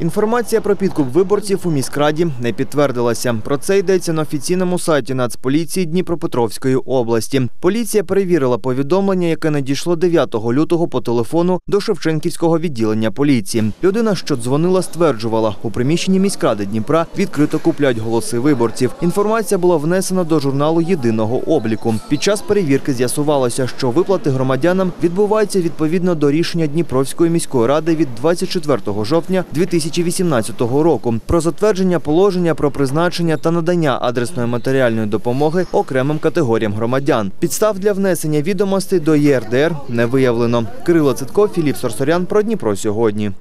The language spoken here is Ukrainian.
Інформація про підкуп виборців у міськраді не підтвердилася. Про це йдеться на офіційному сайті Нацполіції Дніпропетровської області. Поліція перевірила повідомлення, яке надійшло 9 лютого по телефону до Шевченківського відділення поліції. Людина, що дзвонила, стверджувала, у приміщенні міськради Дніпра відкрито куплять голоси виборців. Інформація була внесена до журналу єдиного обліку. Під час перевірки з'ясувалося, що виплати громадянам відбуваються відповідно до рішення Дніпровської міської ради від 24 жовтня 2018 року про затвердження положення про призначення та надання адресної матеріальної допомоги окремим категоріям громадян. Підстав для внесення відомостей до ЄРДР не виявлено. Кирило Цитко, Філіп Сорсорян про Дніпро сьогодні.